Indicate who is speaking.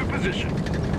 Speaker 1: Target position.